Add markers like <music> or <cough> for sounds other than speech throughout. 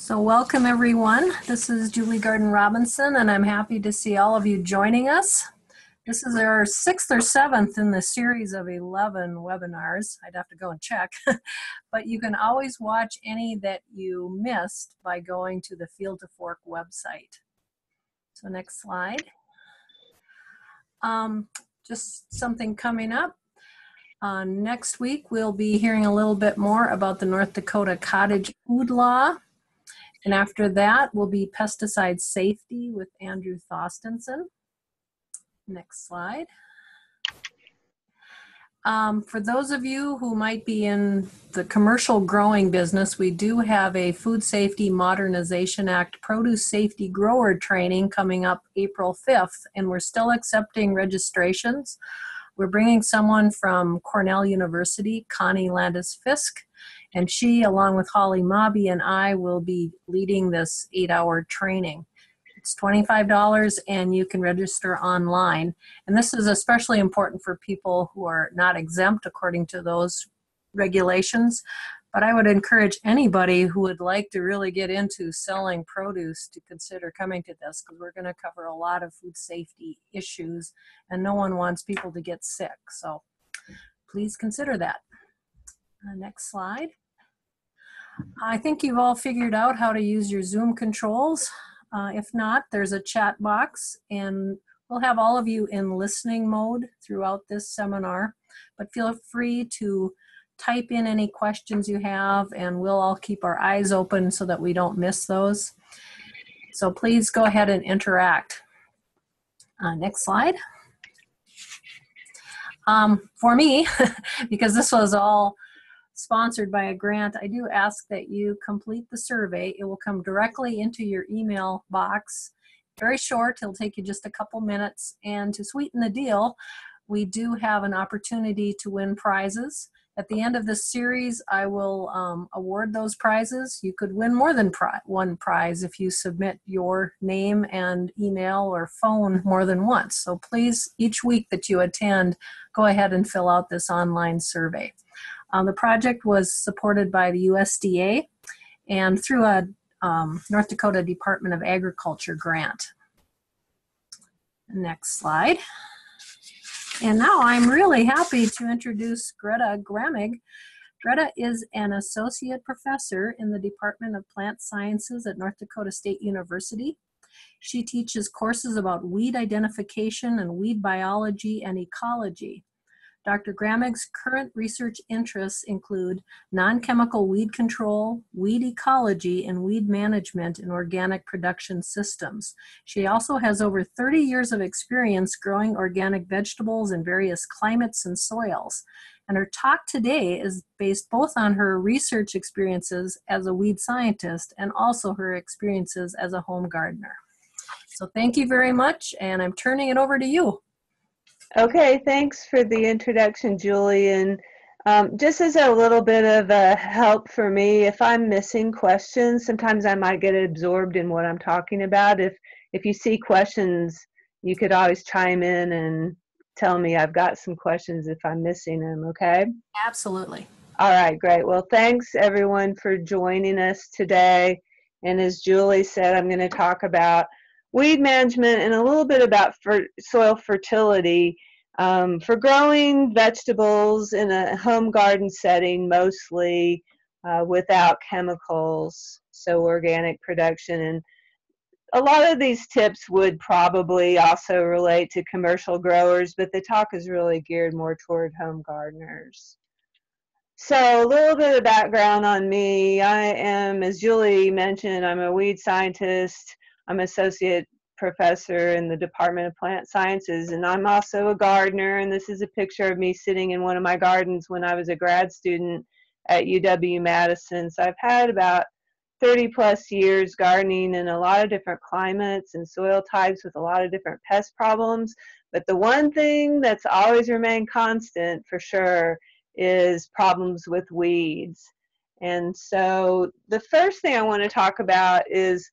So welcome everyone. This is Julie Garden Robinson and I'm happy to see all of you joining us. This is our sixth or seventh in the series of 11 webinars. I'd have to go and check. <laughs> but you can always watch any that you missed by going to the Field to Fork website. So next slide. Um, just something coming up. Uh, next week, we'll be hearing a little bit more about the North Dakota Cottage Food Law. And after that will be pesticide safety with Andrew Thostenson. Next slide. Um, for those of you who might be in the commercial growing business, we do have a Food Safety Modernization Act produce safety grower training coming up April 5th, and we're still accepting registrations. We're bringing someone from Cornell University, Connie Landis Fisk, and she, along with Holly Mawby and I, will be leading this eight hour training. It's $25 and you can register online. And this is especially important for people who are not exempt according to those regulations. But I would encourage anybody who would like to really get into selling produce to consider coming to this because we're going to cover a lot of food safety issues and no one wants people to get sick. So please consider that. Uh, next slide. I think you've all figured out how to use your Zoom controls. Uh, if not, there's a chat box and we'll have all of you in listening mode throughout this seminar, but feel free to type in any questions you have and we'll all keep our eyes open so that we don't miss those. So please go ahead and interact. Uh, next slide. Um, for me, <laughs> because this was all sponsored by a grant, I do ask that you complete the survey. It will come directly into your email box. Very short, it'll take you just a couple minutes. And to sweeten the deal, we do have an opportunity to win prizes. At the end of this series, I will um, award those prizes. You could win more than pri one prize if you submit your name and email or phone more than once. So please, each week that you attend, go ahead and fill out this online survey. Um, the project was supported by the USDA and through a um, North Dakota Department of Agriculture grant. Next slide. And now I'm really happy to introduce Greta Gramig. Greta is an associate professor in the Department of Plant Sciences at North Dakota State University. She teaches courses about weed identification and weed biology and ecology. Dr. Gramig's current research interests include non-chemical weed control, weed ecology, and weed management in organic production systems. She also has over 30 years of experience growing organic vegetables in various climates and soils. And her talk today is based both on her research experiences as a weed scientist and also her experiences as a home gardener. So thank you very much, and I'm turning it over to you. Okay, thanks for the introduction, Julian. um, just as a little bit of a help for me, if I'm missing questions, sometimes I might get absorbed in what I'm talking about. If if you see questions, you could always chime in and tell me I've got some questions if I'm missing them. Okay? Absolutely. All right, great. Well, thanks everyone for joining us today. And as Julie said, I'm going to talk about weed management and a little bit about soil fertility um, for growing vegetables in a home garden setting mostly uh, without chemicals so organic production. And a lot of these tips would probably also relate to commercial growers but the talk is really geared more toward home gardeners. So a little bit of background on me. I am as julie mentioned i'm a weed scientist I'm associate professor in the Department of Plant Sciences, and I'm also a gardener. And this is a picture of me sitting in one of my gardens when I was a grad student at UW Madison. So I've had about 30 plus years gardening in a lot of different climates and soil types with a lot of different pest problems. But the one thing that's always remained constant for sure is problems with weeds. And so the first thing I want to talk about is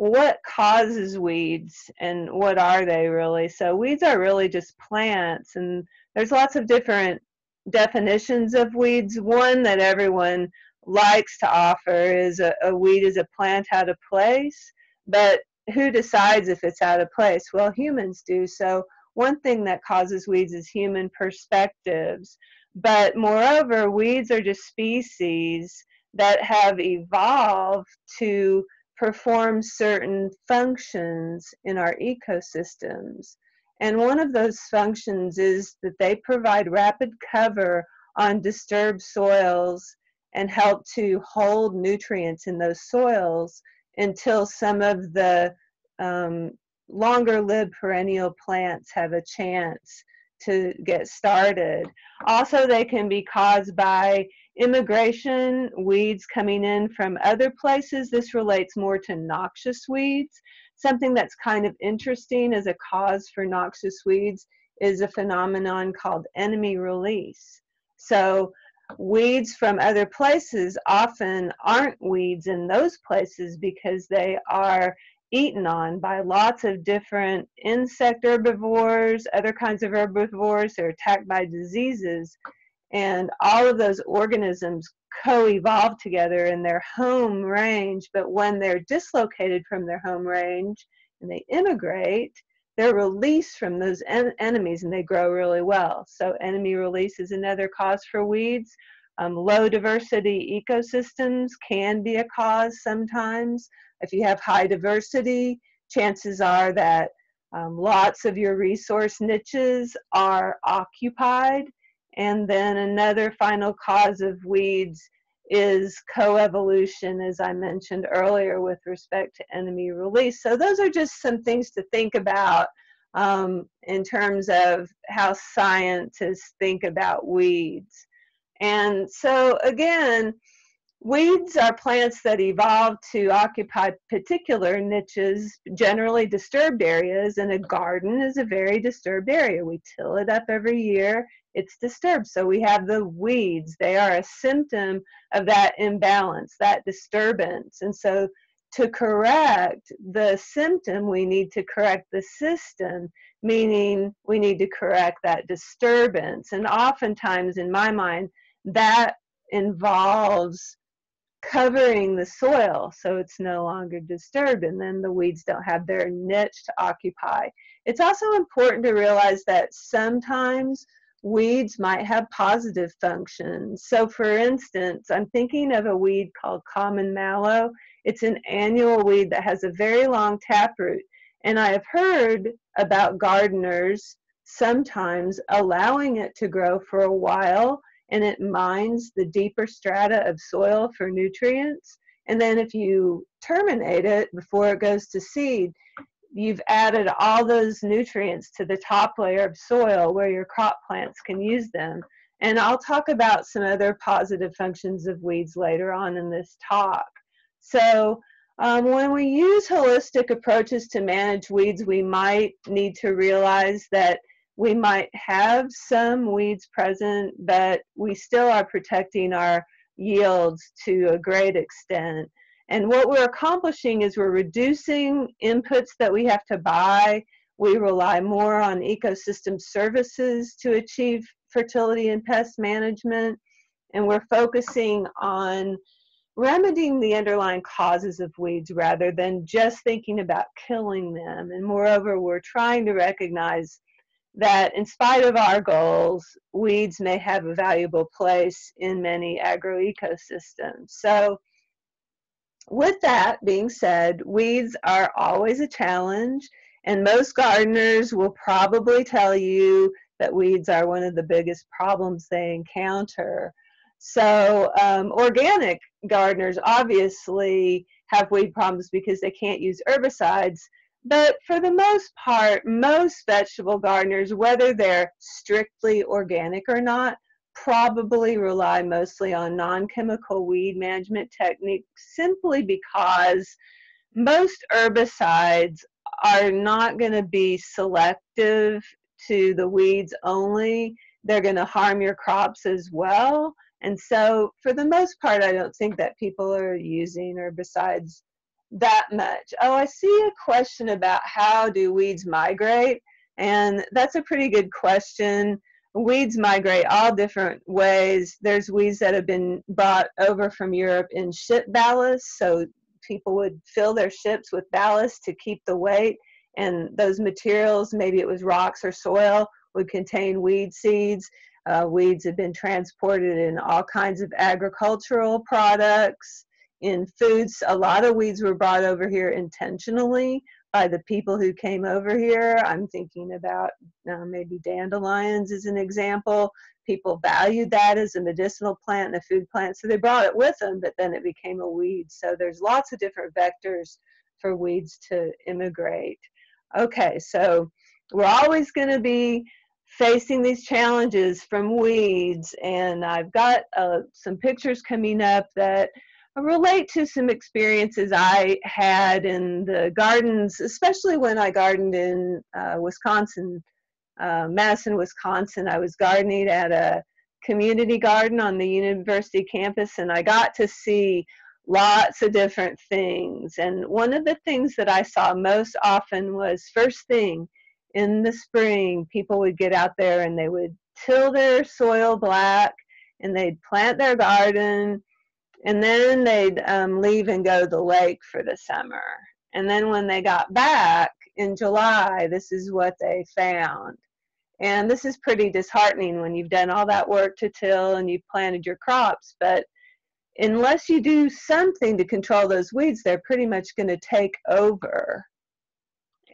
what causes weeds and what are they really? So weeds are really just plants and there's lots of different definitions of weeds. One that everyone likes to offer is a, a weed is a plant out of place, but who decides if it's out of place? Well, humans do. So one thing that causes weeds is human perspectives. But moreover, weeds are just species that have evolved to perform certain functions in our ecosystems. And one of those functions is that they provide rapid cover on disturbed soils and help to hold nutrients in those soils until some of the um, longer lived perennial plants have a chance to get started. Also, they can be caused by immigration, weeds coming in from other places. This relates more to noxious weeds. Something that's kind of interesting as a cause for noxious weeds is a phenomenon called enemy release. So, weeds from other places often aren't weeds in those places because they are eaten on by lots of different insect herbivores, other kinds of herbivores. They're attacked by diseases. And all of those organisms co evolve together in their home range. But when they're dislocated from their home range and they immigrate, they're released from those en- enemies and they grow really well. So, enemy release is another cause for weeds. Um, low diversity ecosystems can be a cause sometimes. If you have high diversity, chances are that um, lots of your resource niches are occupied. And then another final cause of weeds is coevolution, as I mentioned earlier, with respect to enemy release. So those are just some things to think about um, in terms of how scientists think about weeds. And so again, Weeds are plants that evolve to occupy particular niches, generally disturbed areas, and a garden is a very disturbed area. We till it up every year, it's disturbed. So we have the weeds. They are a symptom of that imbalance, that disturbance. And so to correct the symptom, we need to correct the system, meaning we need to correct that disturbance. And oftentimes, in my mind, that involves covering the soil so it's no longer disturbed and then the weeds don't have their niche to occupy. It's also important to realize that sometimes weeds might have positive functions. So for instance, I'm thinking of a weed called common mallow. It's an annual weed that has a very long taproot. And I have heard about gardeners sometimes allowing it to grow for a while and it mines the deeper strata of soil for nutrients. And then if you terminate it before it goes to seed, you've added all those nutrients to the top layer of soil where your crop plants can use them. And I'll talk about some other positive functions of weeds later on in this talk. So um, when we use holistic approaches to manage weeds, we might need to realize that we might have some weeds present, but we still are protecting our yields to a great extent. And what we're accomplishing is we're reducing inputs that we have to buy. We rely more on ecosystem services to achieve fertility and pest management. And we're focusing on remedying the underlying causes of weeds rather than just thinking about killing them. And moreover, we're trying to recognize that in spite of our goals, weeds may have a valuable place in many agroecosystems. So, with that being said, weeds are always a challenge, and most gardeners will probably tell you that weeds are one of the biggest problems they encounter. So, um, organic gardeners obviously have weed problems because they can't use herbicides, but for the most part, most vegetable gardeners, whether they're strictly organic or not, probably rely mostly on non chemical weed management techniques simply because most herbicides are not going to be selective to the weeds only. They're going to harm your crops as well. And so, for the most part, I don't think that people are using herbicides that much. Oh, I see a question about how do weeds migrate, and that's a pretty good question. Weeds migrate all different ways. There's weeds that have been brought over from Europe in ship ballast, so people would fill their ships with ballast to keep the weight, and those materials, maybe it was rocks or soil, would contain weed seeds. Uh, weeds have been transported in all kinds of agricultural products, in foods. A lot of weeds were brought over here intentionally by the people who came over here. I'm thinking about uh, maybe dandelions as an example. People valued that as a medicinal plant and a food plant, so they brought it with them, but then it became a weed. So there's lots of different vectors for weeds to immigrate. Okay, so we're always going to be facing these challenges from weeds, and I've got uh, some pictures coming up that relate to some experiences I had in the gardens, especially when I gardened in uh, Wisconsin, uh, Madison, Wisconsin. I was gardening at a community garden on the university campus, and I got to see lots of different things. And one of the things that I saw most often was first thing in the spring, people would get out there and they would till their soil black and they'd plant their garden and then they'd um, leave and go to the lake for the summer. And then when they got back in July, this is what they found. And this is pretty disheartening when you've done all that work to till and you've planted your crops, but unless you do something to control those weeds, they're pretty much going to take over.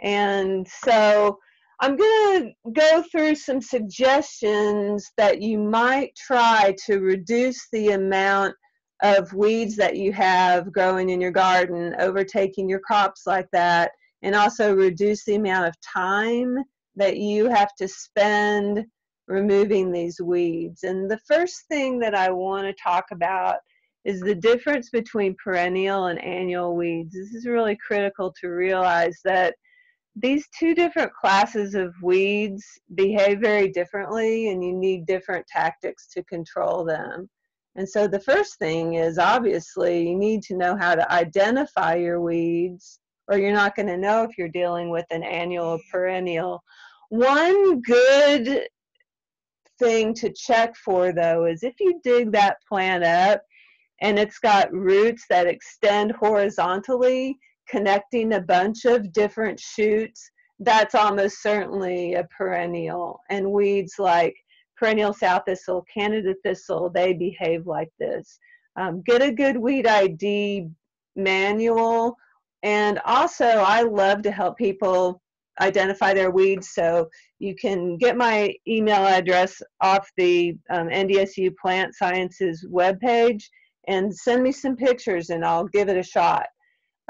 And so I'm going to go through some suggestions that you might try to reduce the amount of weeds that you have growing in your garden, overtaking your crops like that, and also reduce the amount of time that you have to spend removing these weeds. And the first thing that I want to talk about is the difference between perennial and annual weeds. This is really critical to realize that these two different classes of weeds behave very differently and you need different tactics to control them. And so the first thing is obviously you need to know how to identify your weeds, or you're not going to know if you're dealing with an annual or perennial. One good thing to check for though is if you dig that plant up and it's got roots that extend horizontally, connecting a bunch of different shoots, that's almost certainly a perennial. And weeds like perennial sow thistle, Canada thistle, they behave like this. Um, get a good weed ID manual. And also, I love to help people identify their weeds. So you can get my email address off the um, NDSU Plant Sciences webpage and send me some pictures and I'll give it a shot.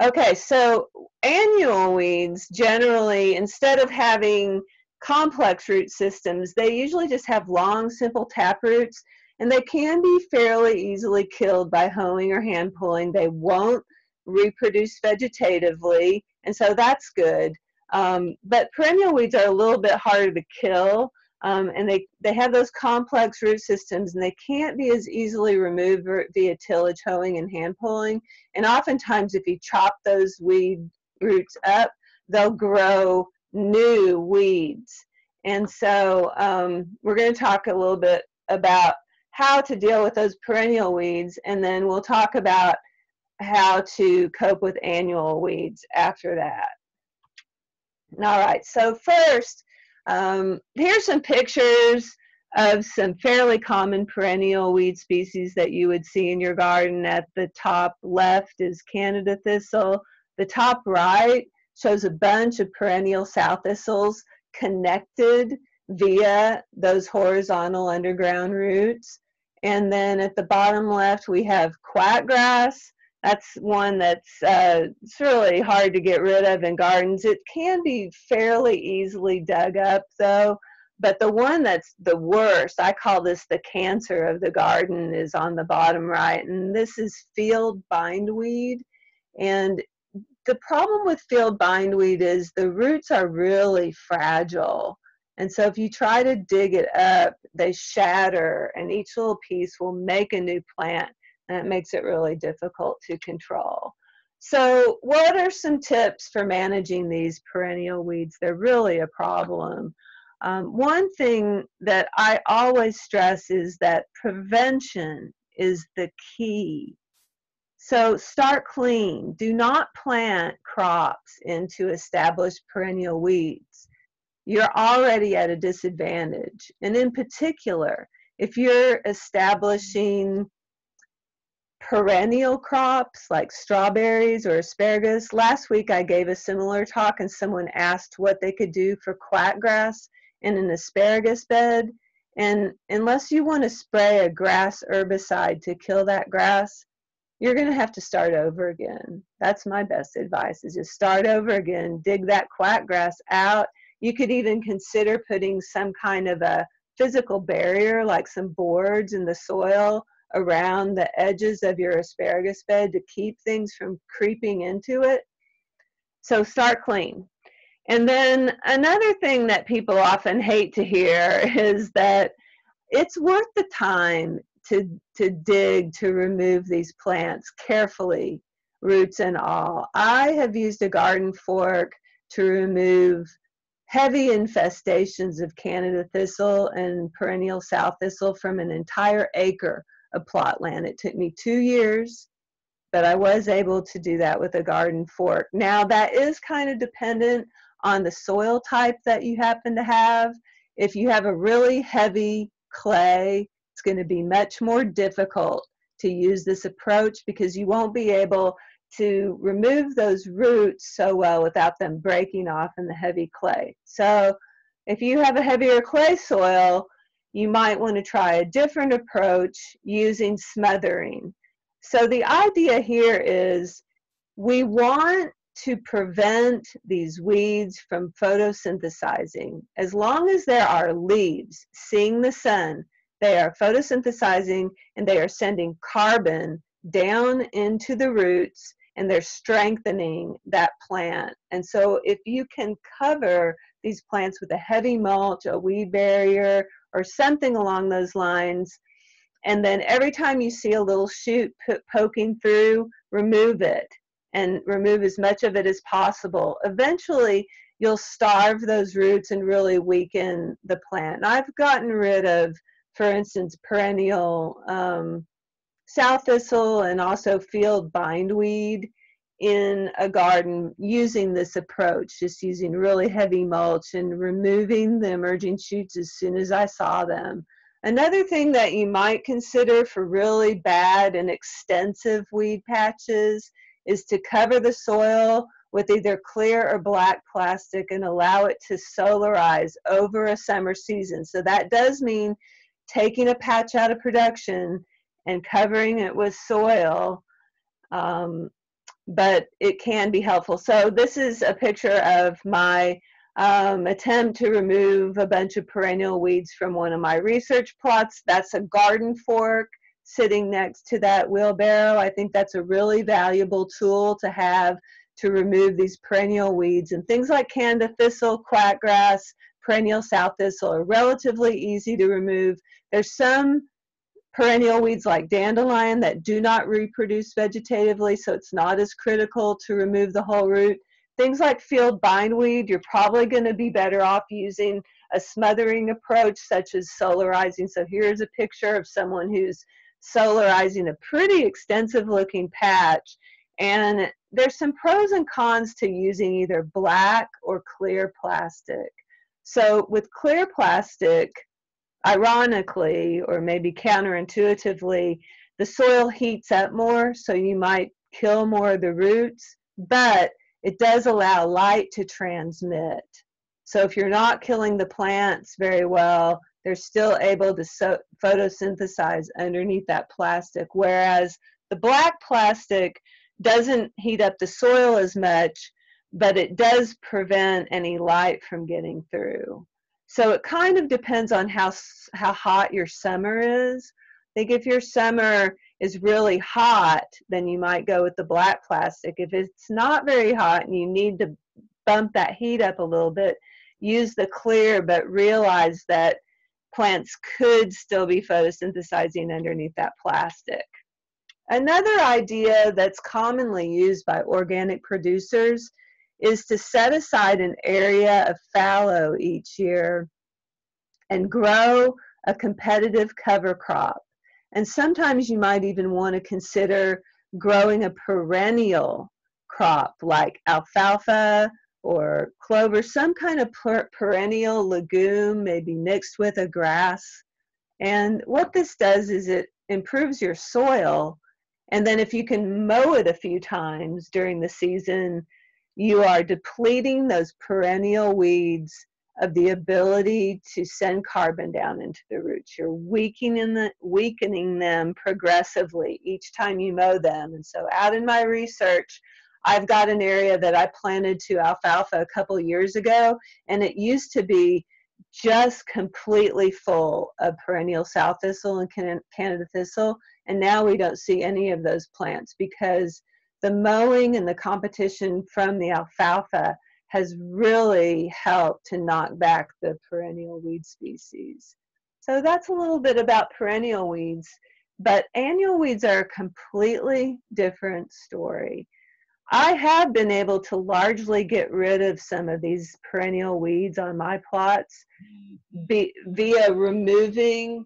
Okay, so annual weeds generally, instead of having complex root systems, they usually just have long, simple tap roots, and they can be fairly easily killed by hoeing or hand pulling. They won't reproduce vegetatively, and so that's good. Um, but perennial weeds are a little bit harder to kill, um, and they, they have those complex root systems, and they can't be as easily removed via tillage, hoeing, and hand pulling. And oftentimes, if you chop those weed roots up, they'll grow new weeds. And so um, we're going to talk a little bit about how to deal with those perennial weeds, and then we'll talk about how to cope with annual weeds after that. All right, so first, um, here's some pictures of some fairly common perennial weed species that you would see in your garden. At the top left is Canada thistle. The top right shows a bunch of perennial sow thistles connected via those horizontal underground roots. And then at the bottom left, we have quackgrass. That's one that's uh, it's really hard to get rid of in gardens. It can be fairly easily dug up though, but the one that's the worst, I call this the cancer of the garden, is on the bottom right. And this is field bindweed. And the problem with field bindweed is the roots are really fragile. And so if you try to dig it up, they shatter and each little piece will make a new plant and it makes it really difficult to control. So what are some tips for managing these perennial weeds? They're really a problem. Um, one thing that I always stress is that prevention is the key. So start clean. Do not plant crops into established perennial weeds. You're already at a disadvantage. And in particular, if you're establishing perennial crops like strawberries or asparagus, last week I gave a similar talk and someone asked what they could do for quackgrass in an asparagus bed. And unless you want to spray a grass herbicide to kill that grass, you're going to have to start over again. That's my best advice is just start over again, dig that quack grass out. You could even consider putting some kind of a physical barrier like some boards in the soil around the edges of your asparagus bed to keep things from creeping into it. So start clean. And then another thing that people often hate to hear <laughs> is that it's worth the time to, to dig to remove these plants carefully, roots and all. I have used a garden fork to remove heavy infestations of Canada thistle and perennial sow thistle from an entire acre of plot land. It took me two years, but I was able to do that with a garden fork. Now, that is kind of dependent on the soil type that you happen to have. If you have a really heavy clay, it's going to be much more difficult to use this approach because you won't be able to remove those roots so well without them breaking off in the heavy clay. So if you have a heavier clay soil, you might want to try a different approach using smothering. So the idea here is we want to prevent these weeds from photosynthesizing. As long as there are leaves seeing the sun, they are photosynthesizing and they are sending carbon down into the roots and they're strengthening that plant. And so if you can cover these plants with a heavy mulch, a weed barrier, or something along those lines, and then every time you see a little shoot poking through, remove it and remove as much of it as possible. Eventually, you'll starve those roots and really weaken the plant. And I've gotten rid of for instance, perennial um, sow thistle and also field bindweed in a garden using this approach, just using really heavy mulch and removing the emerging shoots as soon as I saw them. Another thing that you might consider for really bad and extensive weed patches is to cover the soil with either clear or black plastic and allow it to solarize over a summer season. So that does mean taking a patch out of production and covering it with soil, um, but it can be helpful. So this is a picture of my um, attempt to remove a bunch of perennial weeds from one of my research plots. That's a garden fork sitting next to that wheelbarrow. I think that's a really valuable tool to have to remove these perennial weeds and things like Canada thistle, quackgrass, perennial sow thistle are relatively easy to remove. There's some perennial weeds like dandelion that do not reproduce vegetatively, so it's not as critical to remove the whole root. Things like field bindweed, you're probably going to be better off using a smothering approach such as solarizing. So here's a picture of someone who's solarizing a pretty extensive looking patch. And there's some pros and cons to using either black or clear plastic. So with clear plastic, ironically, or maybe counterintuitively, the soil heats up more, so you might kill more of the roots, but it does allow light to transmit. So if you're not killing the plants very well, they're still able to so photosynthesize underneath that plastic, whereas the black plastic doesn't heat up the soil as much, but it does prevent any light from getting through. So it kind of depends on how how hot your summer is. I think if your summer is really hot, then you might go with the black plastic. If it's not very hot and you need to bump that heat up a little bit, use the clear, but realize that plants could still be photosynthesizing underneath that plastic. Another idea that's commonly used by organic producers is to set aside an area of fallow each year and grow a competitive cover crop. And sometimes you might even want to consider growing a perennial crop like alfalfa or clover, some kind of per perennial legume, maybe mixed with a grass. And what this does is it improves your soil. And then if you can mow it a few times during the season, you are depleting those perennial weeds of the ability to send carbon down into the roots. You're weakening, the, weakening them progressively each time you mow them. And so out in my research, I've got an area that I planted to alfalfa a couple years ago, and it used to be just completely full of perennial sow thistle and Canada thistle, and now we don't see any of those plants because the mowing and the competition from the alfalfa has really helped to knock back the perennial weed species. So that's a little bit about perennial weeds, but annual weeds are a completely different story. I have been able to largely get rid of some of these perennial weeds on my plots mm-hmm. be, via removing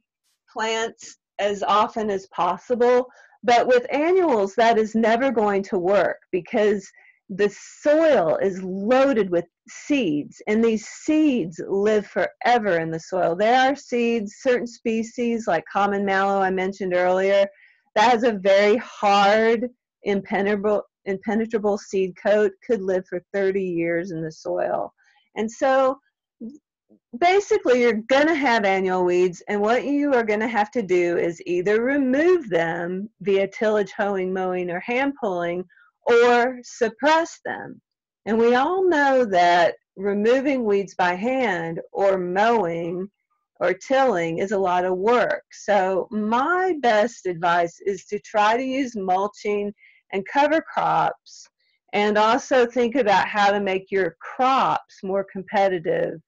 plants as often as possible. But with annuals, that is never going to work because the soil is loaded with seeds, and these seeds live forever in the soil. There are seeds, certain species like common mallow I mentioned earlier, that has a very hard, impenetrable, impenetrable seed coat could live for 30 years in the soil. And so basically you're going to have annual weeds and what you are going to have to do is either remove them via tillage, hoeing, mowing, or hand pulling or suppress them. And we all know that removing weeds by hand or mowing or tilling is a lot of work. So my best advice is to try to use mulching and cover crops and also think about how to make your crops more competitive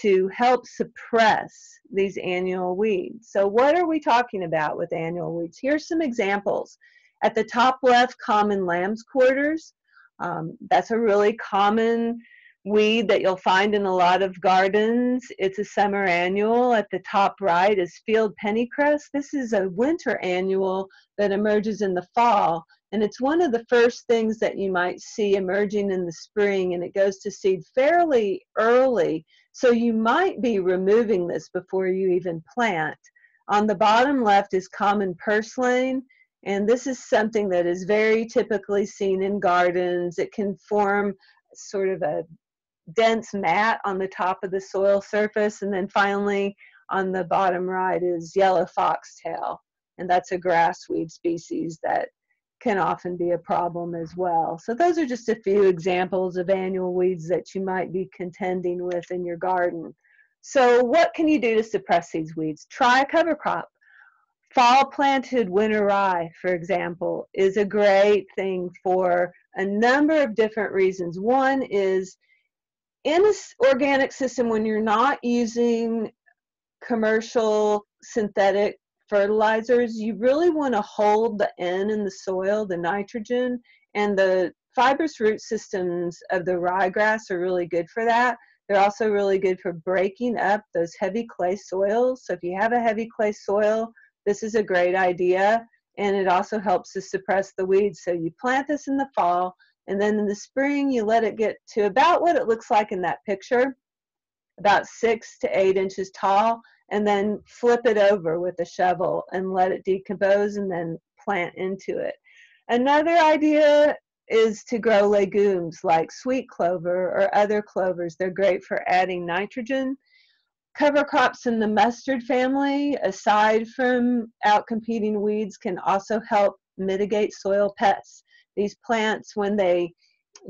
to help suppress these annual weeds. So what are we talking about with annual weeds? Here's some examples. At the top left, common lamb's quarters. Um, that's a really common weed that you'll find in a lot of gardens. It's a summer annual. At the top right is field pennycress. This is a winter annual that emerges in the fall and it's one of the first things that you might see emerging in the spring, and it goes to seed fairly early. So you might be removing this before you even plant. On the bottom left is common purslane, and this is something that is very typically seen in gardens. It can form sort of a dense mat on the top of the soil surface, and then finally on the bottom right is yellow foxtail, and that's a grassweed species that can often be a problem as well. So those are just a few examples of annual weeds that you might be contending with in your garden. So what can you do to suppress these weeds? Try a cover crop. Fall planted winter rye, for example, is a great thing for a number of different reasons. One is in an organic system when you're not using commercial synthetic fertilizers, you really want to hold the N in the soil, the nitrogen, and the fibrous root systems of the ryegrass are really good for that. They're also really good for breaking up those heavy clay soils. So if you have a heavy clay soil, this is a great idea. And it also helps to suppress the weeds. So you plant this in the fall, and then in the spring, you let it get to about what it looks like in that picture, about six to eight inches tall and then flip it over with a shovel and let it decompose and then plant into it. Another idea is to grow legumes like sweet clover or other clovers. They're great for adding nitrogen. Cover crops in the mustard family, aside from outcompeting weeds, can also help mitigate soil pests. These plants, when they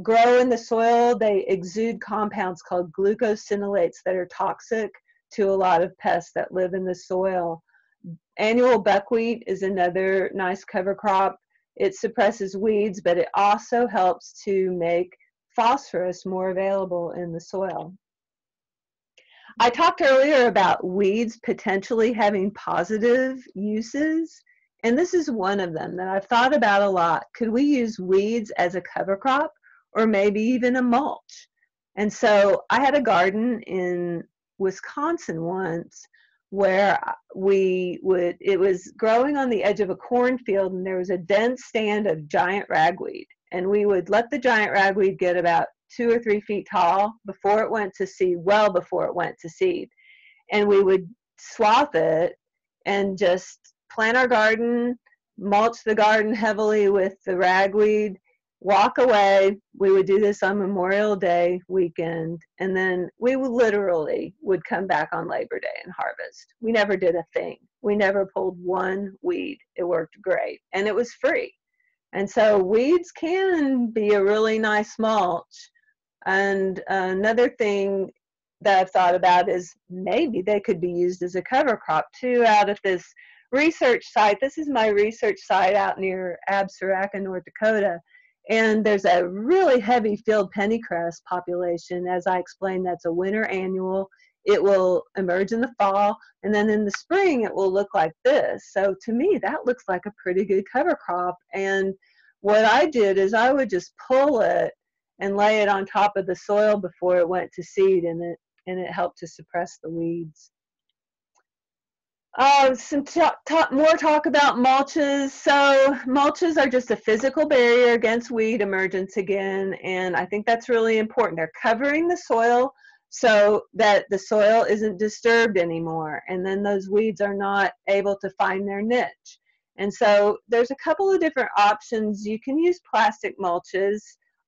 grow in the soil, they exude compounds called glucosinolates that are toxic to a lot of pests that live in the soil. Annual buckwheat is another nice cover crop. It suppresses weeds, but it also helps to make phosphorus more available in the soil. I talked earlier about weeds potentially having positive uses, and this is one of them that I've thought about a lot. Could we use weeds as a cover crop or maybe even a mulch? And so I had a garden in Wisconsin once where we would it was growing on the edge of a cornfield and there was a dense stand of giant ragweed. And we would let the giant ragweed get about two or three feet tall before it went to seed well before it went to seed. And we would swath it and just plant our garden mulch the garden heavily with the ragweed walk away. We would do this on Memorial Day weekend, and then we literally would come back on Labor Day and harvest. We never did a thing. We never pulled one weed. It worked great, and it was free. And so weeds can be a really nice mulch. And another thing that I've thought about is maybe they could be used as a cover crop too out at this research site. This is my research site out near Absaraka, North Dakota and there's a really heavy field pennycress population. As I explained, that's a winter annual. It will emerge in the fall, and then in the spring, it will look like this. So to me, that looks like a pretty good cover crop. And what I did is I would just pull it and lay it on top of the soil before it went to seed, and it and it helped to suppress the weeds. Uh, some more talk about mulches. So mulches are just a physical barrier against weed emergence again, and I think that's really important. They're covering the soil so that the soil isn't disturbed anymore, and then those weeds are not able to find their niche. And so there's a couple of different options. You can use plastic mulches.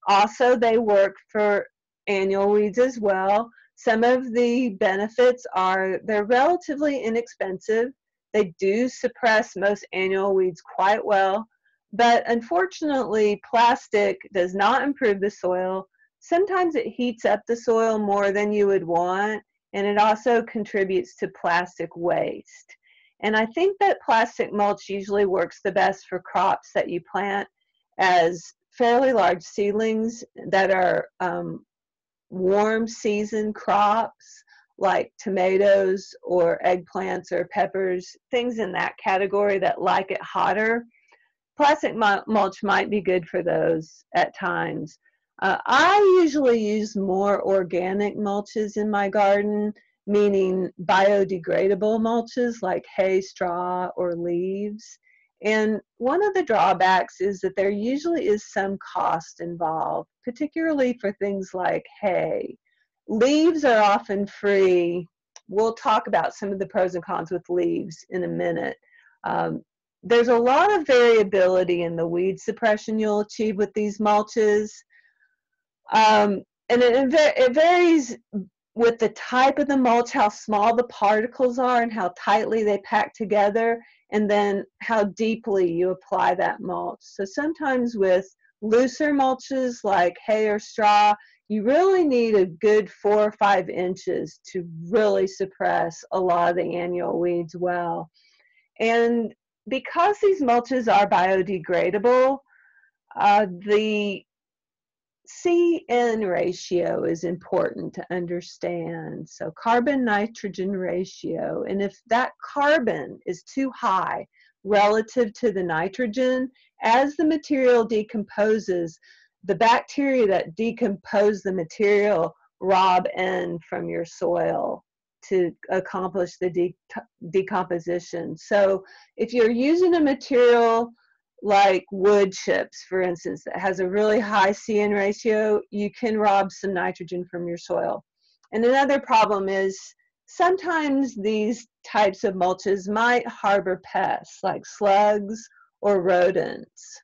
Also, they work for annual weeds as well. Some of the benefits are they're relatively inexpensive. They do suppress most annual weeds quite well, but unfortunately, plastic does not improve the soil. Sometimes it heats up the soil more than you would want, and it also contributes to plastic waste. And I think that plastic mulch usually works the best for crops that you plant as fairly large seedlings that are um, warm season crops like tomatoes or eggplants or peppers, things in that category that like it hotter. Plastic mulch might be good for those at times. Uh, I usually use more organic mulches in my garden, meaning biodegradable mulches like hay, straw, or leaves. And one of the drawbacks is that there usually is some cost involved, particularly for things like hay. Leaves are often free. We'll talk about some of the pros and cons with leaves in a minute. Um, there's a lot of variability in the weed suppression you'll achieve with these mulches. Um, and it, it varies with the type of the mulch, how small the particles are and how tightly they pack together, and then how deeply you apply that mulch. So sometimes with looser mulches like hay or straw, you really need a good four or five inches to really suppress a lot of the annual weeds well. And because these mulches are biodegradable, uh, the CN ratio is important to understand. So carbon nitrogen ratio, and if that carbon is too high relative to the nitrogen, as the material decomposes, the bacteria that decompose the material rob in from your soil to accomplish the de decomposition. So if you're using a material like wood chips, for instance, that has a really high CN ratio, you can rob some nitrogen from your soil. And another problem is sometimes these types of mulches might harbor pests like slugs or rodents.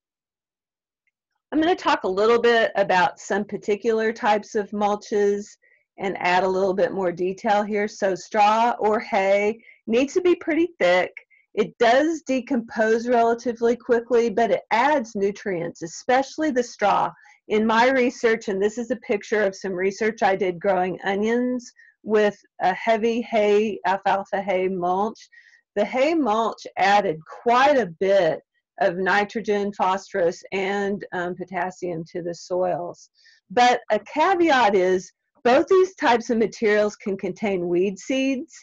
I'm going to talk a little bit about some particular types of mulches and add a little bit more detail here. So straw or hay needs to be pretty thick it does decompose relatively quickly, but it adds nutrients, especially the straw. In my research, and this is a picture of some research I did growing onions with a heavy hay, alfalfa hay mulch, the hay mulch added quite a bit of nitrogen, phosphorus, and um, potassium to the soils. But a caveat is both these types of materials can contain weed seeds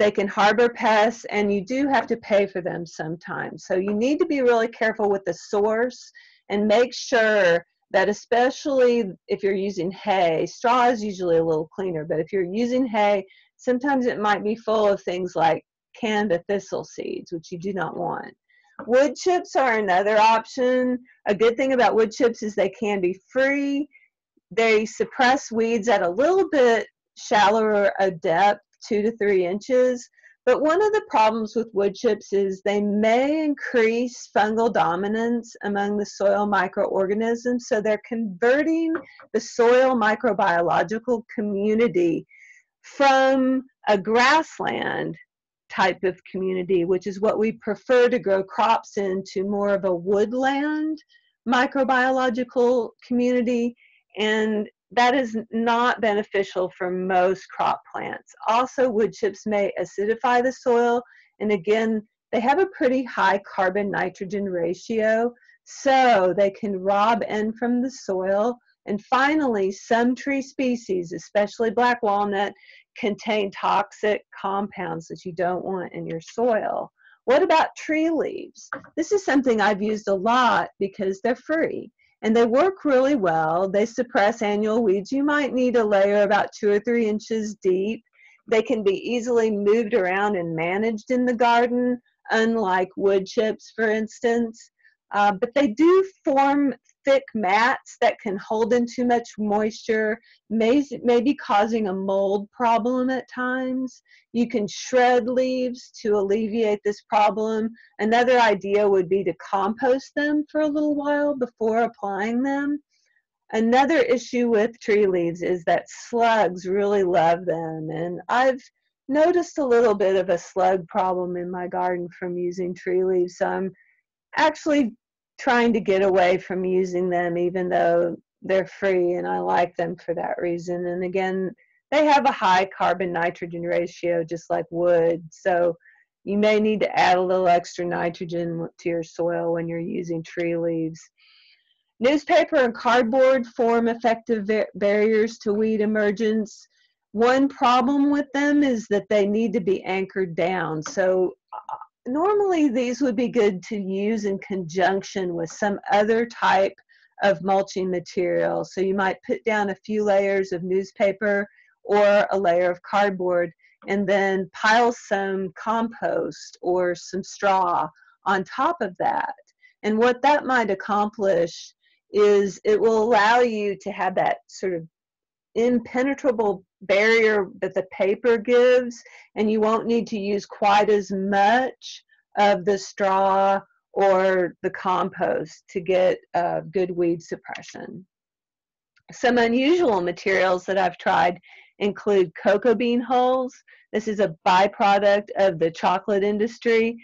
they can harbor pests, and you do have to pay for them sometimes. So you need to be really careful with the source and make sure that especially if you're using hay, straw is usually a little cleaner, but if you're using hay, Sometimes it might be full of things like Canada thistle seeds, which you do not want. Wood chips are another option. A good thing about wood chips is they can be free. They suppress weeds at a little bit shallower a depth, two to three inches. But one of the problems with wood chips is they may increase fungal dominance among the soil microorganisms. So they're converting the soil microbiological community from a grassland type of community, which is what we prefer to grow crops in, to more of a woodland microbiological community. And that is not beneficial for most crop plants. Also, wood chips may acidify the soil, and again, they have a pretty high carbon nitrogen ratio, so they can rob N from the soil. And finally, some tree species, especially black walnut, contain toxic compounds that you don't want in your soil. What about tree leaves? This is something I've used a lot because they're free and they work really well. They suppress annual weeds. You might need a layer about two or three inches deep. They can be easily moved around and managed in the garden, unlike wood chips, for instance. Uh, but they do form thick mats that can hold in too much moisture, may, be causing a mold problem at times. You can shred leaves to alleviate this problem. Another idea would be to compost them for a little while before applying them. Another issue with tree leaves is that slugs really love them, and I've noticed a little bit of a slug problem in my garden from using tree leaves. So I'm actually trying to get away from using them even though they're free and I like them for that reason. And again, they have a high carbon nitrogen ratio just like wood. So you may need to add a little extra nitrogen to your soil when you're using tree leaves. Newspaper and cardboard form effective barriers to weed emergence. One problem with them is that they need to be anchored down. So uh, normally these would be good to use in conjunction with some other type of mulching material. So you might put down a few layers of newspaper or a layer of cardboard and then pile some compost or some straw on top of that. And what that might accomplish is it will allow you to have that sort of impenetrable barrier that the paper gives and you won't need to use quite as much of the straw or the compost to get uh, good weed suppression. Some unusual materials that I've tried include cocoa bean hulls. This is a byproduct of the chocolate industry.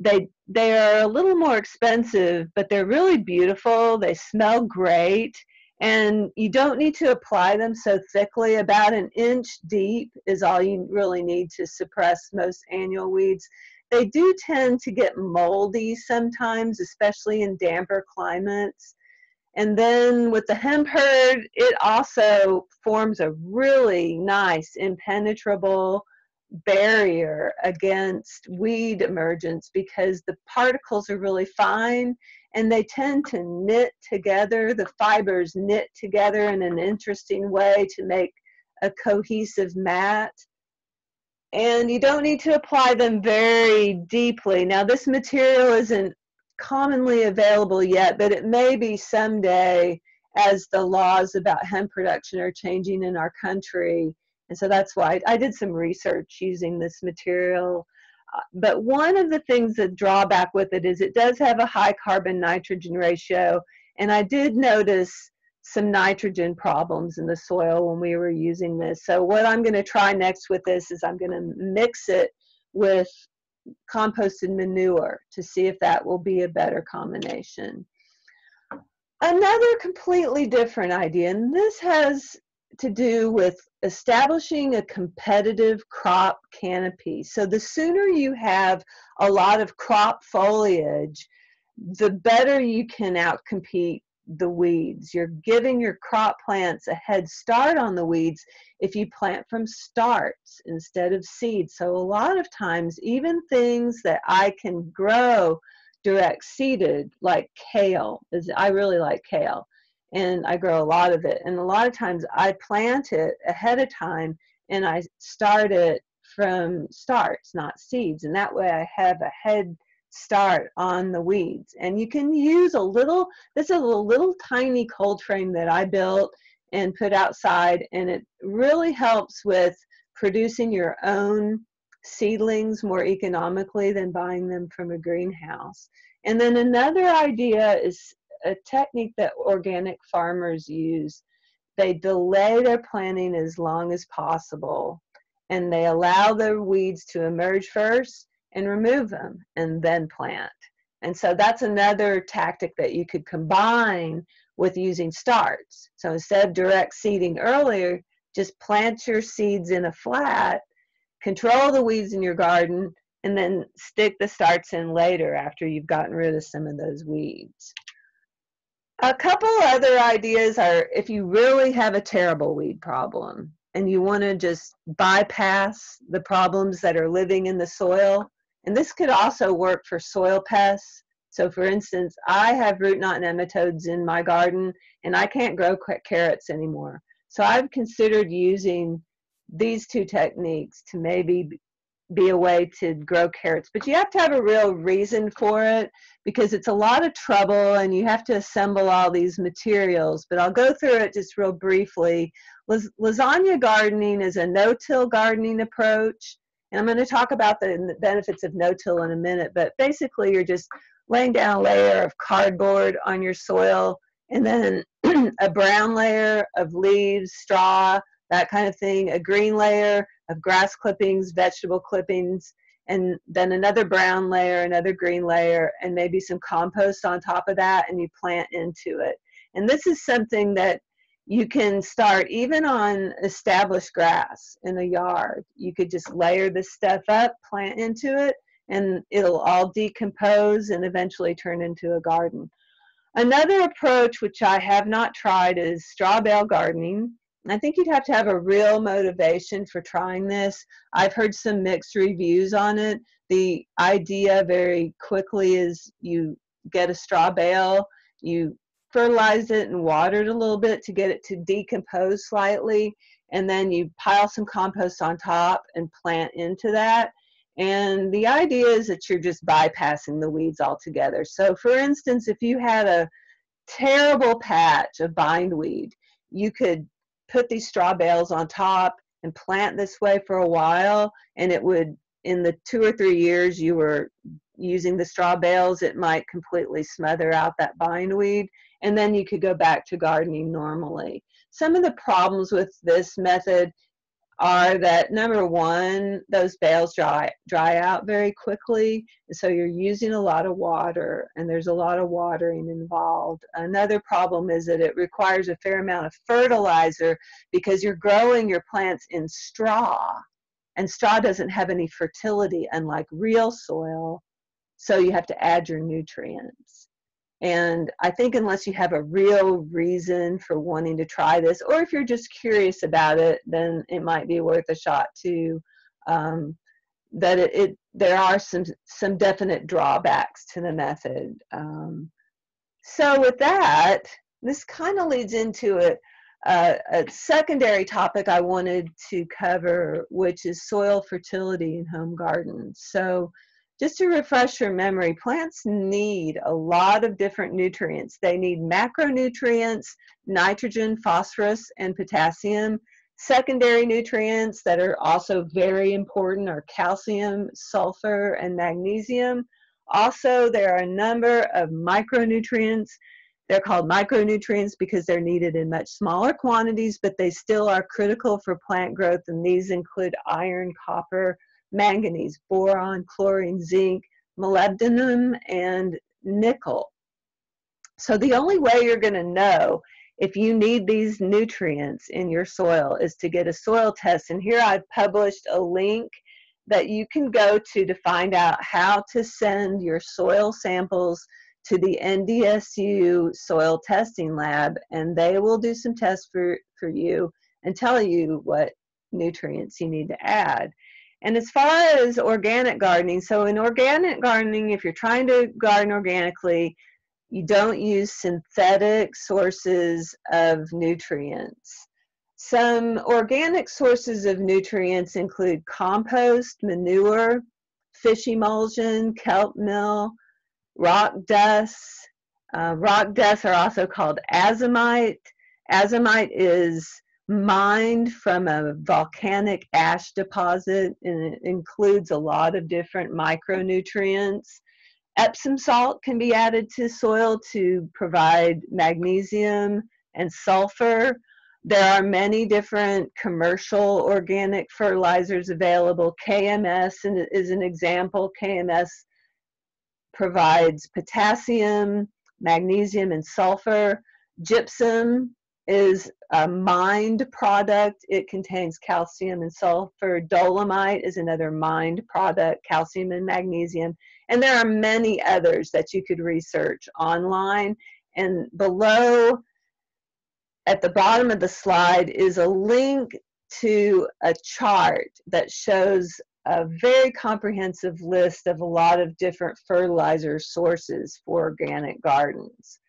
They, they are a little more expensive, but they're really beautiful. They smell great and you don't need to apply them so thickly. About an inch deep is all you really need to suppress most annual weeds. They do tend to get moldy sometimes, especially in damper climates. And then with the hemp hurd, it also forms a really nice impenetrable barrier against weed emergence because the particles are really fine and they tend to knit together. The fibers knit together in an interesting way to make a cohesive mat. And you don't need to apply them very deeply. Now, this material isn't commonly available yet, but it may be someday as the laws about hemp production are changing in our country. And so that's why I did some research using this material but one of the things that drawback with it is it does have a high carbon nitrogen ratio. And I did notice some nitrogen problems in the soil when we were using this. So what I'm going to try next with this is I'm going to mix it with composted manure to see if that will be a better combination. Another completely different idea, and this has to do with establishing a competitive crop canopy. So the sooner you have a lot of crop foliage, the better you can outcompete the weeds. You're giving your crop plants a head start on the weeds if you plant from starts instead of seeds. So a lot of times, even things that I can grow direct seeded, like kale, is I really like kale and I grow a lot of it. And a lot of times I plant it ahead of time and I start it from starts, not seeds. And that way I have a head start on the weeds. And you can use a little, this is a little tiny cold frame that I built and put outside. And it really helps with producing your own seedlings more economically than buying them from a greenhouse. And then another idea is a technique that organic farmers use. They delay their planting as long as possible and they allow the weeds to emerge first and remove them and then plant. And so that's another tactic that you could combine with using starts. So instead of direct seeding earlier, just plant your seeds in a flat, control the weeds in your garden, and then stick the starts in later after you've gotten rid of some of those weeds. A couple other ideas are if you really have a terrible weed problem and you want to just bypass the problems that are living in the soil, and this could also work for soil pests. So for instance, I have root knot nematodes in my garden and I can't grow carrots anymore. So I've considered using these two techniques to maybe be a way to grow carrots. But you have to have a real reason for it because it's a lot of trouble and you have to assemble all these materials. But I'll go through it just real briefly. Lasagna gardening is a no-till gardening approach. And I'm going to talk about the benefits of no-till in a minute. But basically, you're just laying down a layer of cardboard on your soil and then <clears throat> a brown layer of leaves, straw, that kind of thing, a green layer of grass clippings, vegetable clippings, and then another brown layer, another green layer, and maybe some compost on top of that, and you plant into it. And this is something that you can start even on established grass in a yard. You could just layer this stuff up, plant into it, and it'll all decompose and eventually turn into a garden. Another approach, which I have not tried, is straw bale gardening. I think you'd have to have a real motivation for trying this. I've heard some mixed reviews on it. The idea very quickly is you get a straw bale, you fertilize it and water it a little bit to get it to decompose slightly, and then you pile some compost on top and plant into that. And the idea is that you're just bypassing the weeds altogether. So, for instance, if you had a terrible patch of bindweed, you could put these straw bales on top and plant this way for a while and it would in the two or three years you were using the straw bales it might completely smother out that bindweed and then you could go back to gardening normally. Some of the problems with this method are that number one, those bales dry dry out very quickly, so you're using a lot of water, and there's a lot of watering involved. Another problem is that it requires a fair amount of fertilizer because you're growing your plants in straw, and straw doesn't have any fertility, unlike real soil, so you have to add your nutrients. And I think unless you have a real reason for wanting to try this, or if you're just curious about it, then it might be worth a shot too. Um, that it, it, there are some some definite drawbacks to the method. Um, so with that, this kind of leads into a, a, a secondary topic I wanted to cover, which is soil fertility in home gardens. So just to refresh your memory, plants need a lot of different nutrients. They need macronutrients, nitrogen, phosphorus, and potassium. Secondary nutrients that are also very important are calcium, sulfur, and magnesium. Also, there are a number of micronutrients. They're called micronutrients because they're needed in much smaller quantities, but they still are critical for plant growth, and these include iron, copper, manganese, boron, chlorine, zinc, molybdenum, and nickel. So the only way you're going to know if you need these nutrients in your soil is to get a soil test. And here I've published a link that you can go to to find out how to send your soil samples to the NDSU soil testing lab and they will do some tests for, for you and tell you what nutrients you need to add. And as far as organic gardening, so in organic gardening, if you're trying to garden organically, you don't use synthetic sources of nutrients. Some organic sources of nutrients include compost, manure, fish emulsion, kelp meal, rock dust. Uh, rock dust are also called azomite. Azomite is mined from a volcanic ash deposit and it includes a lot of different micronutrients. Epsom salt can be added to soil to provide magnesium and sulfur. There are many different commercial organic fertilizers available. KMS is an example. KMS provides potassium, magnesium, and sulfur. Gypsum is a mined product. It contains calcium and sulfur. Dolomite is another mined product, calcium and magnesium. And there are many others that you could research online. And below, at the bottom of the slide, is a link to a chart that shows a very comprehensive list of a lot of different fertilizer sources for organic gardens.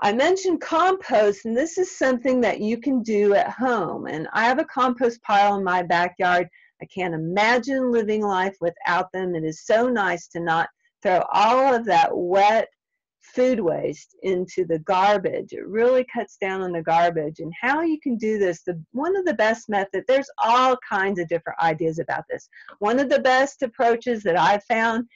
I mentioned compost, and this is something that you can do at home. And I have a compost pile in my backyard. I can't imagine living life without them. It is so nice to not throw all of that wet food waste into the garbage. It really cuts down on the garbage. And how you can do this, the one of the best methods, there's all kinds of different ideas about this. One of the best approaches that I've found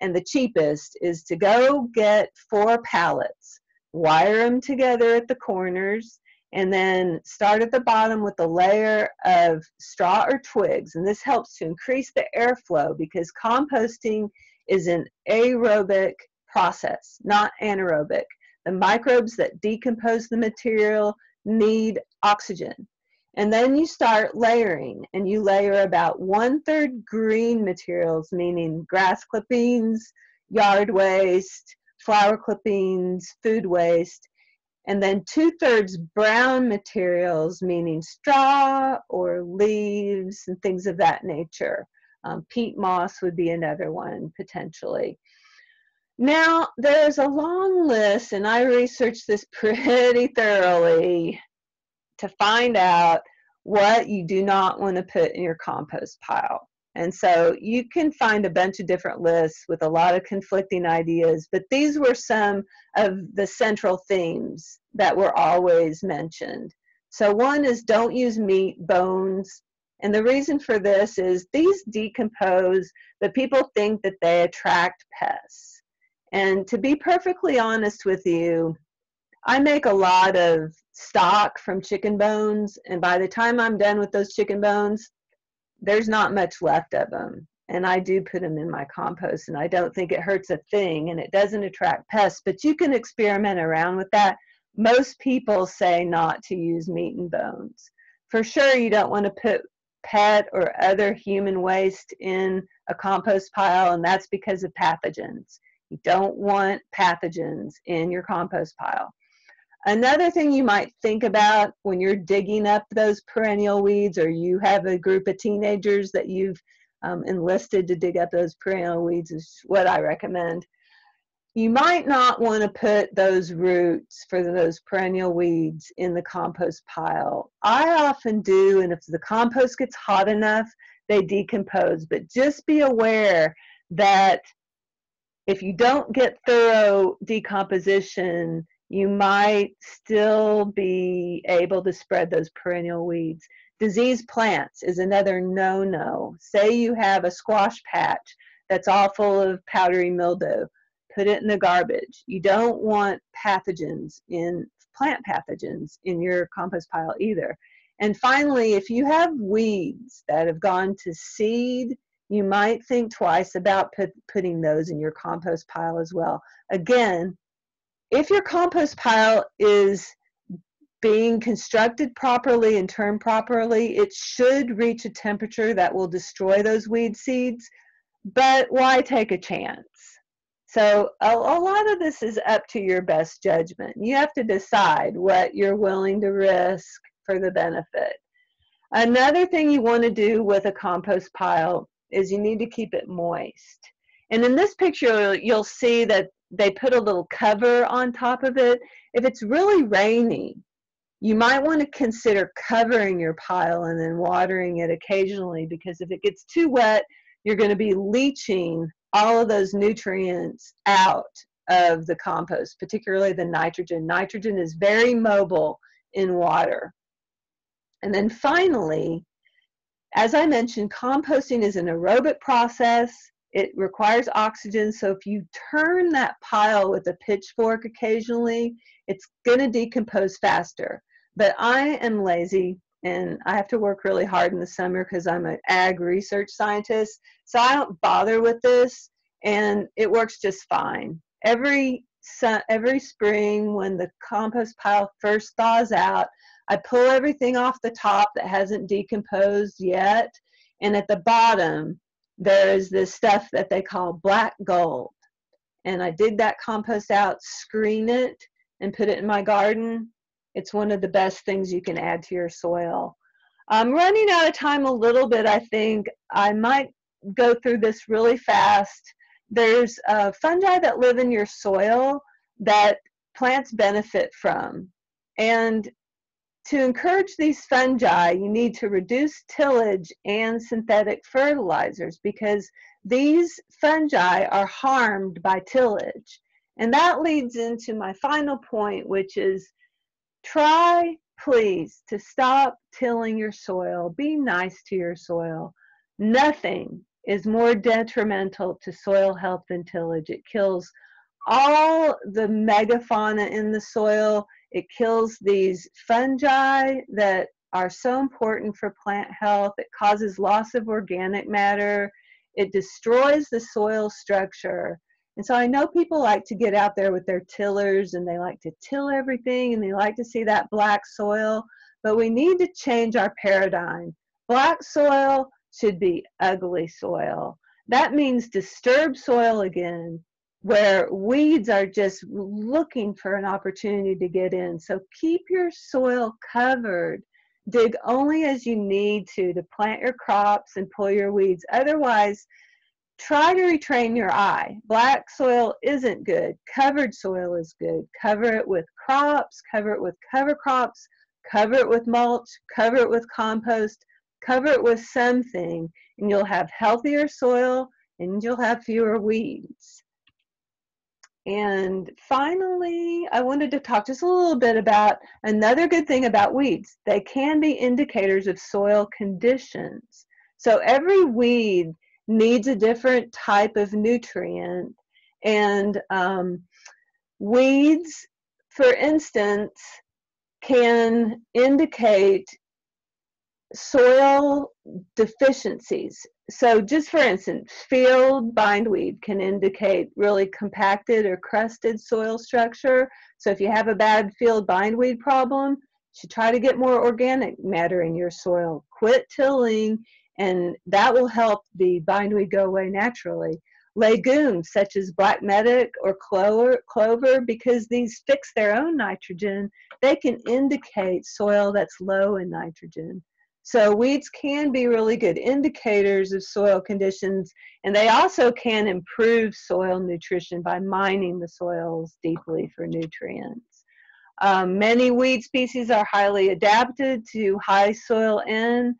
and the cheapest is to go get four pallets wire them together at the corners, and then start at the bottom with a layer of straw or twigs. And this helps to increase the airflow because composting is an aerobic process, not anaerobic. The microbes that decompose the material need oxygen. And then you start layering, and you layer about one third green materials, meaning grass clippings, yard waste, flower clippings, food waste, and then two thirds brown materials, meaning straw or leaves and things of that nature. Um, peat moss would be another one potentially. Now, there's a long list, and I researched this <laughs> pretty thoroughly to find out what you do not want to put in your compost pile. And so you can find a bunch of different lists with a lot of conflicting ideas, but these were some of the central themes that were always mentioned. So one is don't use meat, bones. And the reason for this is these decompose, but people think that they attract pests. And to be perfectly honest with you, I make a lot of stock from chicken bones, and by the time I'm done with those chicken bones, there's not much left of them. And I do put them in my compost, and I don't think it hurts a thing, and it doesn't attract pests. But you can experiment around with that. Most people say not to use meat and bones. For sure, you don't want to put pet or other human waste in a compost pile, and that's because of pathogens. You don't want pathogens in your compost pile. Another thing you might think about when you're digging up those perennial weeds, or you have a group of teenagers that you've um, enlisted to dig up those perennial weeds, is what I recommend. You might not want to put those roots for those perennial weeds in the compost pile. I often do, and if the compost gets hot enough, they decompose. But just be aware that if you don't get thorough decomposition, you might still be able to spread those perennial weeds. Disease plants is another no no. Say you have a squash patch that's all full of powdery mildew, put it in the garbage. You don't want pathogens in plant pathogens in your compost pile either. And finally, if you have weeds that have gone to seed, you might think twice about put, putting those in your compost pile as well. Again, if your compost pile is being constructed properly and turned properly, it should reach a temperature that will destroy those weed seeds, but why take a chance? So a, a, lot of this is up to your best judgment. You have to decide what you're willing to risk for the benefit. Another thing you want to do with a compost pile is you need to keep it moist. And in this picture, you'll see that they put a little cover on top of it. If it's really rainy, you might want to consider covering your pile and then watering it occasionally because if it gets too wet, you're going to be leaching all of those nutrients out of the compost, particularly the nitrogen. Nitrogen is very mobile in water. And then finally, as I mentioned, composting is an aerobic process. It requires oxygen. So if you turn that pile with a pitchfork occasionally, it's going to decompose faster. But I am lazy and I have to work really hard in the summer because I'm an ag research scientist. So I don't bother with this and it works just fine. Every every spring when the compost pile first thaws out, I pull everything off the top that hasn't decomposed yet and at the bottom there is this stuff that they call black gold. And I dig that compost out, screen it, and put it in my garden. It's one of the best things you can add to your soil. I'm running out of time a little bit, I think. I might go through this really fast. There's uh, fungi that live in your soil that plants benefit from. And to encourage these fungi, you need to reduce tillage and synthetic fertilizers because these fungi are harmed by tillage. And that leads into my final point, which is try, please, to stop tilling your soil. Be nice to your soil. Nothing is more detrimental to soil health than tillage. It kills all the megafauna in the soil it kills these fungi that are so important for plant health. It causes loss of organic matter. It destroys the soil structure. And so I know people like to get out there with their tillers and they like to till everything and they like to see that black soil, but we need to change our paradigm. Black soil should be ugly soil. That means disturbed soil again where weeds are just looking for an opportunity to get in. So keep your soil covered. Dig only as you need to to plant your crops and pull your weeds. Otherwise, try to retrain your eye. Black soil isn't good. Covered soil is good. Cover it with crops, cover it with cover crops, cover it with mulch, cover it with compost, cover it with something, and you'll have healthier soil and you'll have fewer weeds. And finally, I wanted to talk just a little bit about another good thing about weeds. They can be indicators of soil conditions. So every weed needs a different type of nutrient. And um, weeds, for instance, can indicate soil deficiencies so just for instance, field bindweed can indicate really compacted or crusted soil structure. So if you have a bad field bindweed problem, you should try to get more organic matter in your soil. Quit tilling and that will help the bindweed go away naturally. Legumes such as black medic or clover, clover, because these fix their own nitrogen, they can indicate soil that's low in nitrogen. So weeds can be really good indicators of soil conditions, and they also can improve soil nutrition by mining the soils deeply for nutrients. Um, many weed species are highly adapted to high soil N.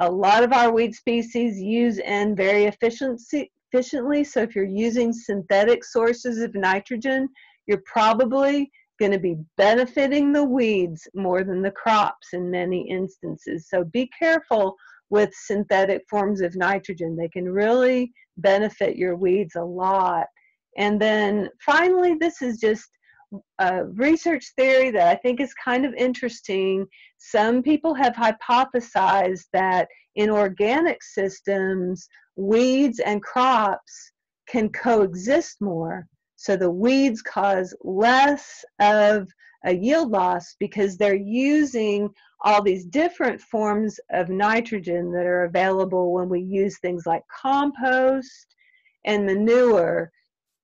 A lot of our weed species use N very efficiently, so if you're using synthetic sources of nitrogen, you're probably going to be benefiting the weeds more than the crops in many instances. So be careful with synthetic forms of nitrogen. They can really benefit your weeds a lot. And then finally, this is just a research theory that I think is kind of interesting. Some people have hypothesized that in organic systems, weeds and crops can coexist more. So the weeds cause less of a yield loss because they're using all these different forms of nitrogen that are available when we use things like compost and manure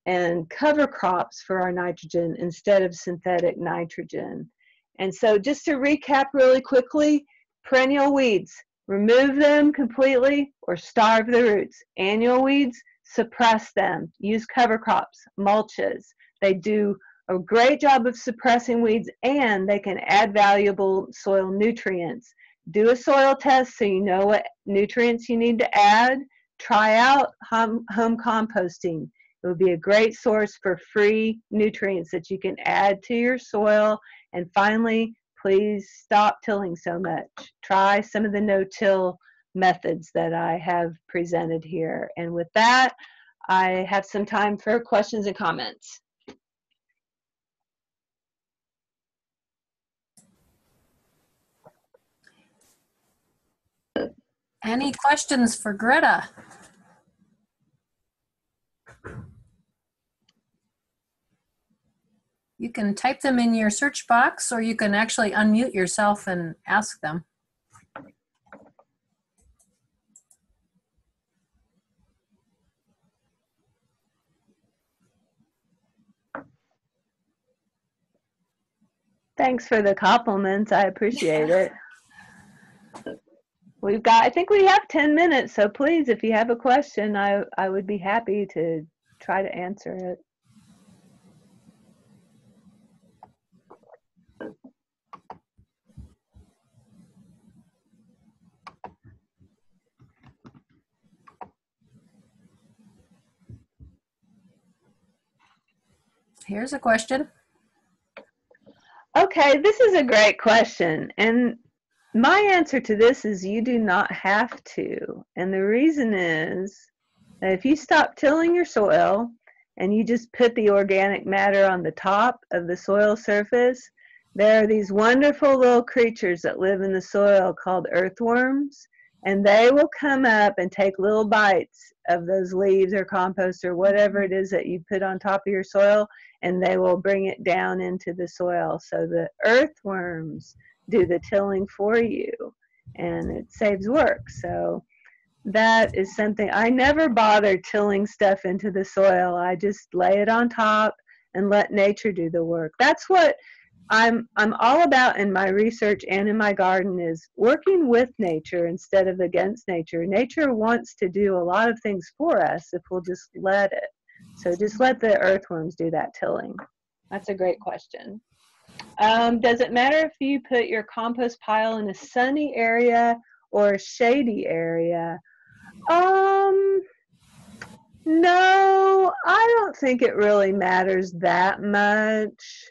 and cover crops for our nitrogen instead of synthetic nitrogen. And so just to recap really quickly, perennial weeds, remove them completely or starve the roots. Annual weeds, suppress them, use cover crops, mulches. They do a great job of suppressing weeds and they can add valuable soil nutrients. Do a soil test so you know what nutrients you need to add. Try out home, home composting. It would be a great source for free nutrients that you can add to your soil. And finally, please stop tilling so much. Try some of the no-till methods that I have presented here. And with that, I have some time for questions and comments. Any questions for Greta? You can type them in your search box or you can actually unmute yourself and ask them. Thanks for the compliments. I appreciate it. <laughs> We've got, I think we have 10 minutes, so please, if you have a question, I, I would be happy to try to answer it. Here's a question. Okay, this is a great question. And my answer to this is you do not have to. And the reason is if you stop tilling your soil and you just put the organic matter on the top of the soil surface, there are these wonderful little creatures that live in the soil called earthworms. And they will come up and take little bites of those leaves or compost or whatever it is that you put on top of your soil, and they will bring it down into the soil. So the earthworms do the tilling for you, and it saves work. So that is something I never bother tilling stuff into the soil. I just lay it on top and let nature do the work. That's what I'm I'm all about in my research and in my garden is working with nature instead of against nature. Nature wants to do a lot of things for us if we'll just let it. So just let the earthworms do that tilling. That's a great question. Um, does it matter if you put your compost pile in a sunny area or a shady area? Um, no, I don't think it really matters that much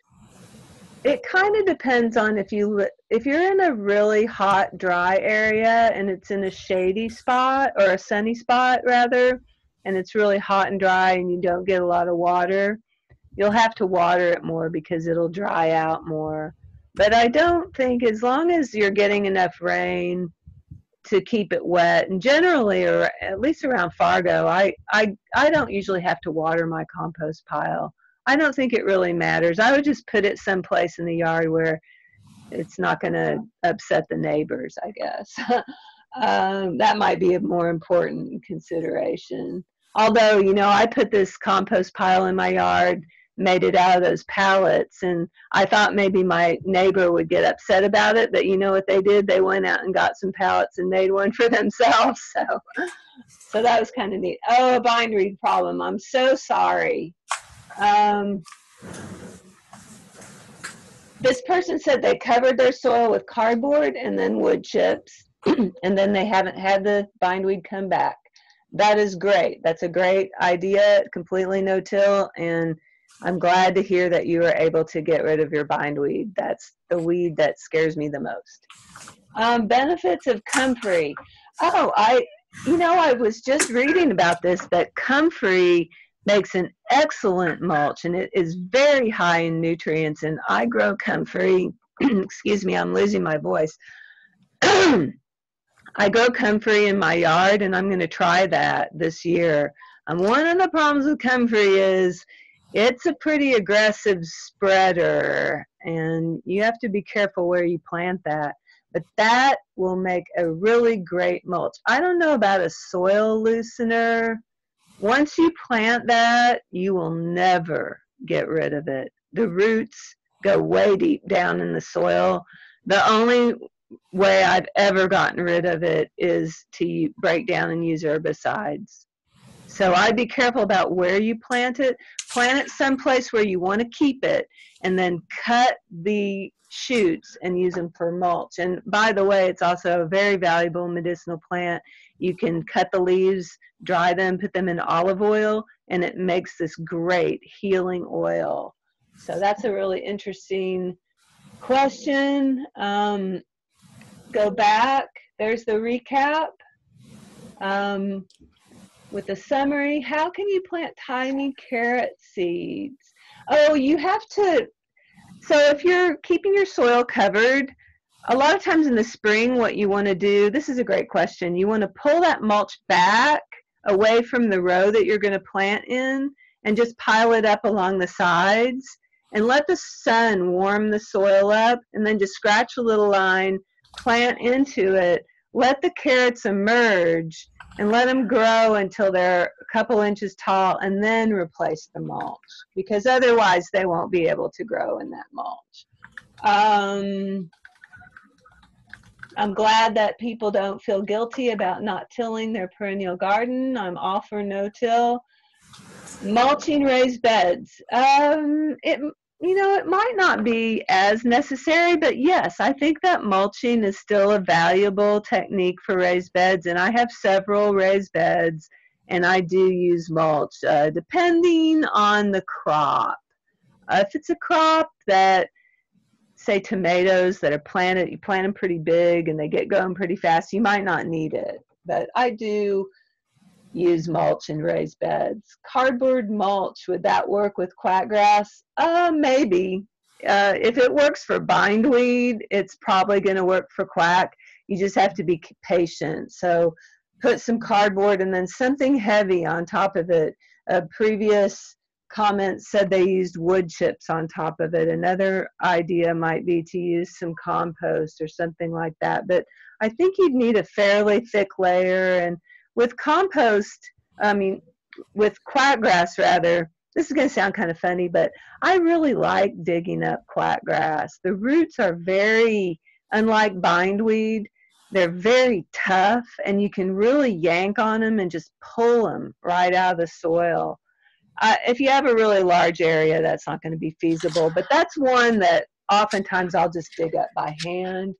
it kind of depends on if you if you're in a really hot dry area and it's in a shady spot or a sunny spot rather and it's really hot and dry and you don't get a lot of water you'll have to water it more because it'll dry out more. But i don't think as long as you're getting enough rain to keep it wet and generally or at least around fargo i i i don't usually have to water my compost pile I don't think it really matters. I would just put it someplace in the yard where it's not going to upset the neighbors, I guess. <laughs> um, that might be a more important consideration. Although, you know, I put this compost pile in my yard, made it out of those pallets, and I thought maybe my neighbor would get upset about it, but you know what they did? They went out and got some pallets and made one for <laughs> themselves. So, so that was kind of neat. Oh, a bindweed problem. I'm so sorry. Um, this person said they covered their soil with cardboard and then wood chips, <clears throat> and then they haven't had the bindweed come back. That is great. That's a great idea, completely no-till, and I'm glad to hear that you were able to get rid of your bindweed. That's the weed that scares me the most. Um, benefits of comfrey. Oh, I, you know, I was just reading about this that comfrey makes an excellent mulch and it is very high in nutrients. And I grow comfrey, <clears throat> excuse me, I'm losing my voice. <clears throat> I grow comfrey in my yard and I'm going to try that this year. And one of the problems with comfrey is it's a pretty aggressive spreader and you have to be careful where you plant that. But that will make a really great mulch. I don't know about a soil loosener once you plant that, you will never get rid of it. The roots go way deep down in the soil. The only way I've ever gotten rid of it is to break down and use herbicides. So I'd be careful about where you plant it. Plant it someplace where you want to keep it, and then cut the shoots and use them for mulch. And by the way, it's also a very valuable medicinal plant. You can cut the leaves, dry them, put them in olive oil, and it makes this great healing oil. So that's a really interesting question. Um, go back. There's the recap. Um, with a summary, how can you plant tiny carrot seeds? Oh, you have to, so if you're keeping your soil covered, a lot of times in the spring, what you want to do, this is a great question, you want to pull that mulch back away from the row that you're going to plant in and just pile it up along the sides and let the sun warm the soil up and then just scratch a little line, plant into it, let the carrots emerge and let them grow until they're a couple inches tall and then replace the mulch because otherwise they won't be able to grow in that mulch. Um, I'm glad that people don't feel guilty about not tilling their perennial garden. I'm all for no-till. Mulching raised beds. Um, it you know, it might not be as necessary, but yes, I think that mulching is still a valuable technique for raised beds, and I have several raised beds, and I do use mulch uh, depending on the crop. Uh, if it's a crop that, say, tomatoes that are planted, you plant them pretty big and they get going pretty fast, you might not need it. But I do use mulch in raised beds. Cardboard mulch, would that work with quackgrass? Uh, maybe. Uh, if it works for bindweed, it's probably going to work for quack. You just have to be patient. So put some cardboard and then something heavy on top of it. A previous comment said they used wood chips on top of it. Another idea might be to use some compost or something like that. But I think you'd need a fairly thick layer and with compost, I mean, with quackgrass rather, this is going to sound kind of funny, but I really like digging up quackgrass. The roots are very, unlike bindweed, they're very tough and you can really yank on them and just pull them right out of the soil. Uh, if you have a really large area, that's not going to be feasible, but that's one that oftentimes I'll just dig up by hand.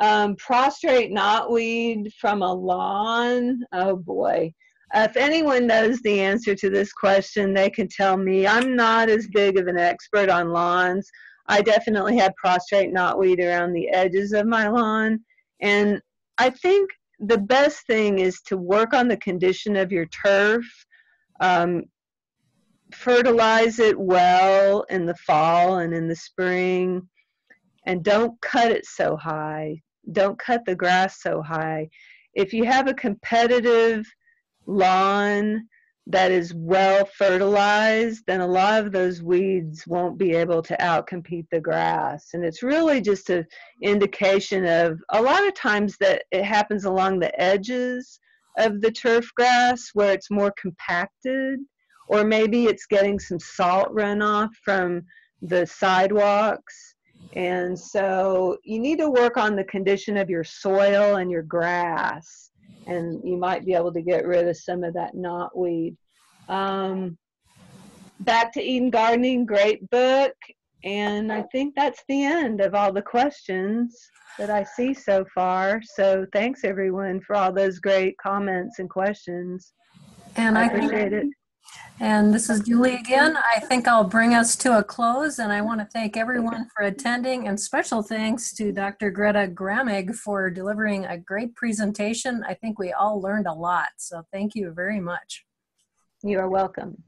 Um, prostrate knotweed from a lawn. Oh boy. If anyone knows the answer to this question, they can tell me. I'm not as big of an expert on lawns. I definitely have prostrate knotweed around the edges of my lawn. And I think the best thing is to work on the condition of your turf. Um, fertilize it well in the fall and in the spring and don't cut it so high. Don't cut the grass so high. If you have a competitive lawn that is well fertilized, then a lot of those weeds won't be able to outcompete the grass. And it's really just an indication of a lot of times that it happens along the edges of the turf grass where it's more compacted, or maybe it's getting some salt runoff from the sidewalks and so you need to work on the condition of your soil and your grass. And you might be able to get rid of some of that knotweed. Um, Back to Eden Gardening, great book. And I think that's the end of all the questions that I see so far. So thanks everyone for all those great comments and questions. And I, I appreciate it. And this is Julie again. I think I'll bring us to a close, and I want to thank everyone for attending, and special thanks to Dr. Greta Gramig for delivering a great presentation. I think we all learned a lot, so thank you very much. You are welcome.